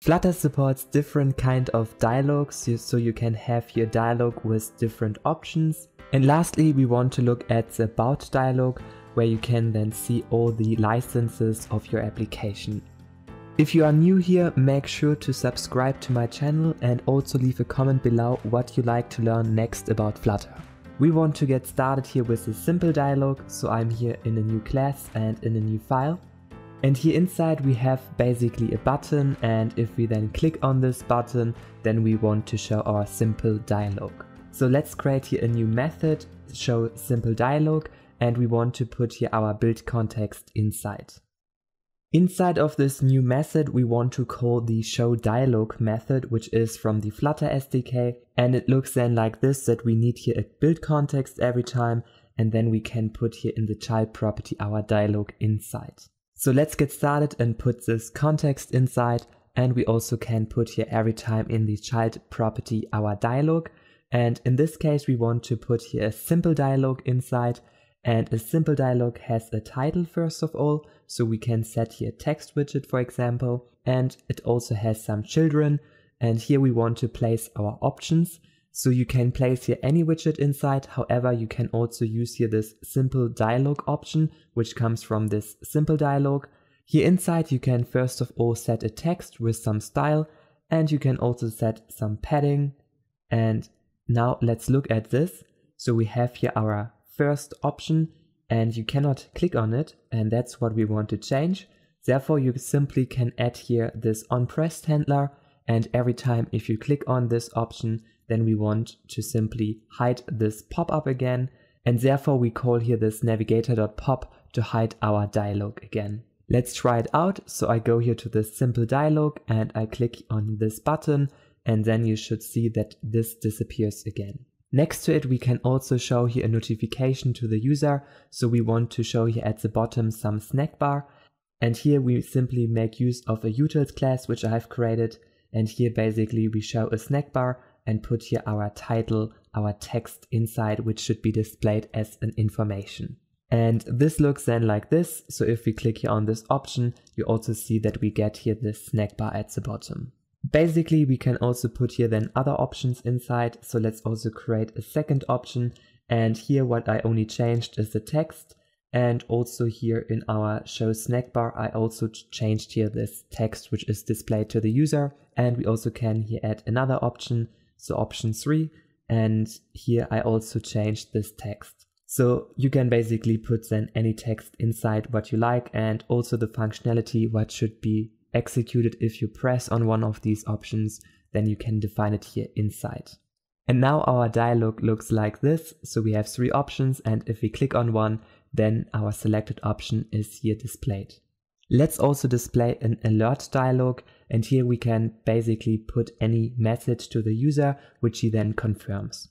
Flutter supports different kind of dialogues so you can have your dialogue with different options. And lastly, we want to look at the about dialog where you can then see all the licenses of your application. If you are new here, make sure to subscribe to my channel and also leave a comment below what you like to learn next about Flutter. We want to get started here with a simple dialog, so I'm here in a new class and in a new file. And here inside we have basically a button and if we then click on this button, then we want to show our simple dialog. So let's create here a new method, show simple dialog, and we want to put here our build context inside. Inside of this new method, we want to call the show dialog method, which is from the Flutter SDK. And it looks then like this, that we need here a build context every time. And then we can put here in the child property our dialog inside. So let's get started and put this context inside. And we also can put here every time in the child property our dialog. And in this case, we want to put here a simple dialog inside and a simple dialog has a title first of all, so we can set here text widget for example, and it also has some children, and here we want to place our options. So you can place here any widget inside, however you can also use here this simple dialog option, which comes from this simple dialog. Here inside you can first of all set a text with some style, and you can also set some padding. And now let's look at this. So we have here our first option and you cannot click on it and that's what we want to change. Therefore you simply can add here this onPressed handler and every time if you click on this option then we want to simply hide this pop-up again and therefore we call here this navigator.pop to hide our dialog again. Let's try it out. So I go here to this simple dialog and I click on this button and then you should see that this disappears again. Next to it, we can also show here a notification to the user. So we want to show here at the bottom some snack bar. And here we simply make use of a utils class, which I have created. And here basically we show a snack bar and put here our title, our text inside, which should be displayed as an information. And this looks then like this. So if we click here on this option, you also see that we get here this snack bar at the bottom. Basically, we can also put here then other options inside. So let's also create a second option. And here what I only changed is the text. And also here in our show snack bar, I also changed here this text, which is displayed to the user. And we also can here add another option. So option three. And here I also changed this text. So you can basically put then any text inside what you like and also the functionality what should be executed if you press on one of these options, then you can define it here inside. And now our dialog looks like this. So we have three options and if we click on one, then our selected option is here displayed. Let's also display an alert dialog and here we can basically put any message to the user which he then confirms.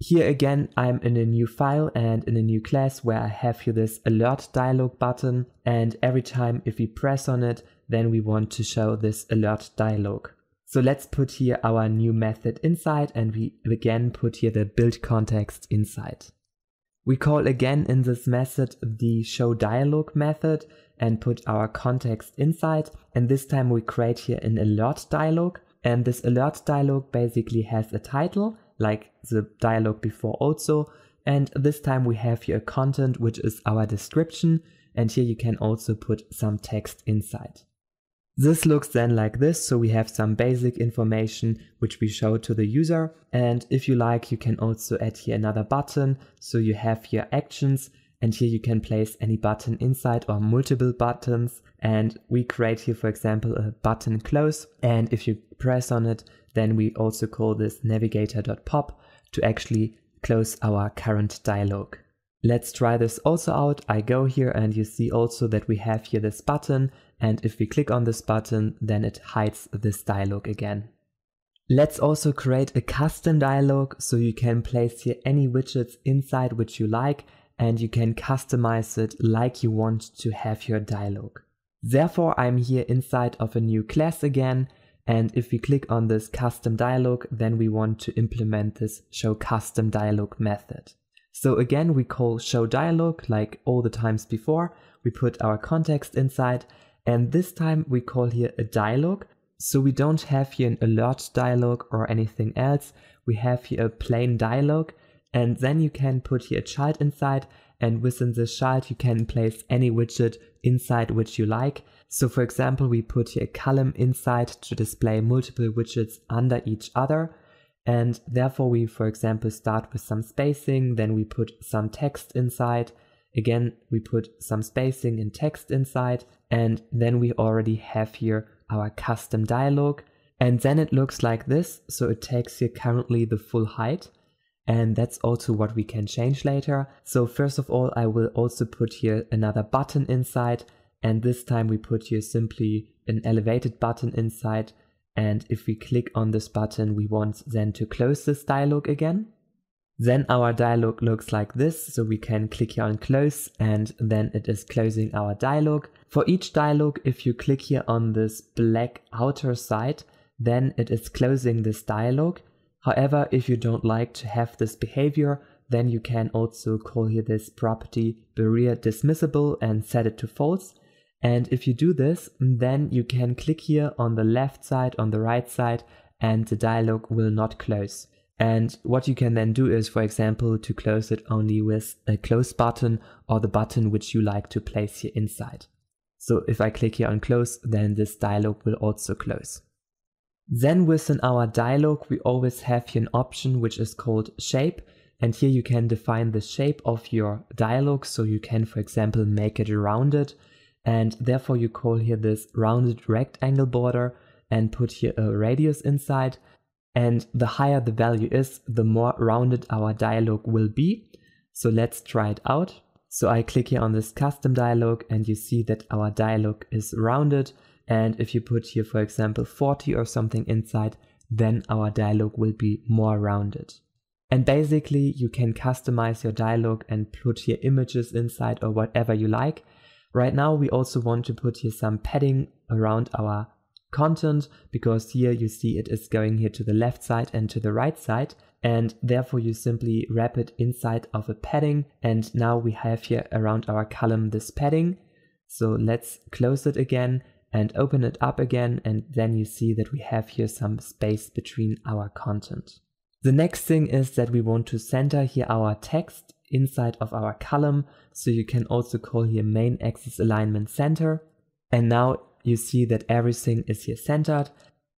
Here again I'm in a new file and in a new class where I have here this alert dialog button and every time if we press on it then we want to show this alert dialog. So let's put here our new method inside and we again put here the build context inside. We call again in this method the show dialog method and put our context inside. And this time we create here an alert dialog. And this alert dialog basically has a title like the dialog before also. And this time we have here a content which is our description. And here you can also put some text inside. This looks then like this, so we have some basic information which we show to the user. And if you like you can also add here another button. So you have here actions and here you can place any button inside or multiple buttons and we create here for example a button close and if you press on it then we also call this navigator.pop to actually close our current dialog. Let's try this also out. I go here and you see also that we have here this button and if we click on this button then it hides this dialog again. Let's also create a custom dialog so you can place here any widgets inside which you like and you can customize it like you want to have your dialog. Therefore I'm here inside of a new class again and if we click on this custom dialog then we want to implement this show custom dialog method. So again, we call show dialog like all the times before. We put our context inside and this time we call here a dialog. So we don't have here an alert dialog or anything else. We have here a plain dialog and then you can put here a child inside and within this child you can place any widget inside which you like. So for example, we put here a column inside to display multiple widgets under each other. And therefore we, for example, start with some spacing, then we put some text inside. Again, we put some spacing and text inside, and then we already have here our custom dialog. And then it looks like this. So it takes here currently the full height. And that's also what we can change later. So first of all, I will also put here another button inside. And this time we put here simply an elevated button inside. And if we click on this button, we want then to close this dialog again. Then our dialog looks like this, so we can click here on close and then it is closing our dialog. For each dialog, if you click here on this black outer side, then it is closing this dialog. However, if you don't like to have this behavior, then you can also call here this property barrier dismissible and set it to false. And if you do this, then you can click here on the left side, on the right side, and the dialog will not close. And what you can then do is, for example, to close it only with a close button or the button which you like to place here inside. So if I click here on close, then this dialog will also close. Then within our dialog, we always have here an option which is called shape. And here you can define the shape of your dialog. So you can, for example, make it rounded. And therefore you call here this rounded rectangle border and put here a radius inside. And the higher the value is, the more rounded our dialog will be. So let's try it out. So I click here on this custom dialog and you see that our dialog is rounded and if you put here, for example, 40 or something inside, then our dialog will be more rounded. And basically you can customize your dialog and put here images inside or whatever you like. Right now we also want to put here some padding around our content because here you see it is going here to the left side and to the right side and therefore you simply wrap it inside of a padding and now we have here around our column this padding. So let's close it again and open it up again and then you see that we have here some space between our content. The next thing is that we want to center here our text inside of our column so you can also call here main axis alignment center and now you see that everything is here centered.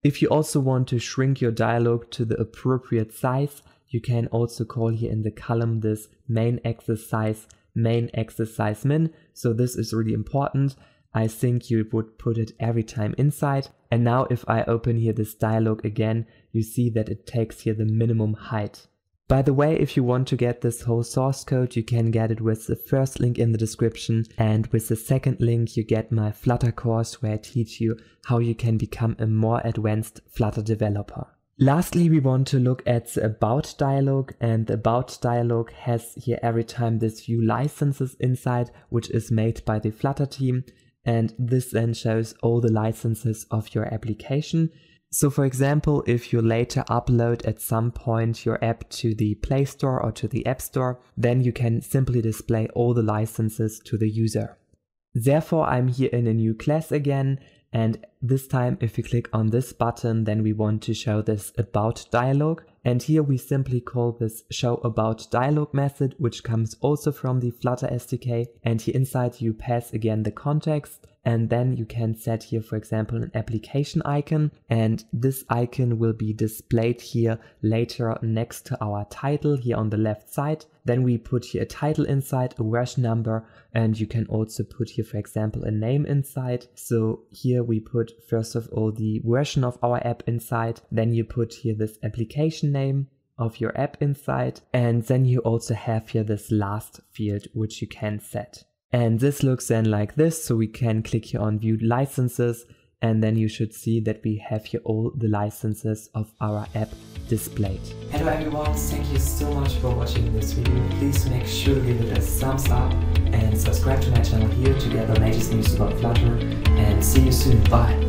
If you also want to shrink your dialog to the appropriate size you can also call here in the column this main axis size main axis size min so this is really important I think you would put it every time inside. And now if I open here this dialog again, you see that it takes here the minimum height. By the way, if you want to get this whole source code, you can get it with the first link in the description. And with the second link, you get my Flutter course where I teach you how you can become a more advanced Flutter developer. Lastly, we want to look at the about dialog and the about dialog has here every time this view licenses inside, which is made by the Flutter team and this then shows all the licenses of your application. So for example, if you later upload at some point your app to the Play Store or to the App Store, then you can simply display all the licenses to the user. Therefore, I'm here in a new class again, and this time if we click on this button, then we want to show this about dialog. And here we simply call this show about dialog method, which comes also from the Flutter SDK. And here inside you pass again the context and then you can set here for example an application icon. And this icon will be displayed here later next to our title here on the left side. Then we put here a title inside a version number. And you can also put here for example a name inside. So here we put first of all the version of our app inside. Then you put here this application name of your app inside. And then you also have here this last field which you can set and this looks then like this. So we can click here on view licenses and then you should see that we have here all the licenses of our app displayed. Hello everyone, thank you so much for watching this video. Please make sure to give it a thumbs up and subscribe to my channel here to get the latest news about Flutter and see you soon. Bye!